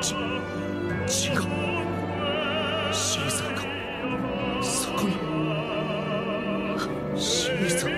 ち違うシーーそこに。シーサー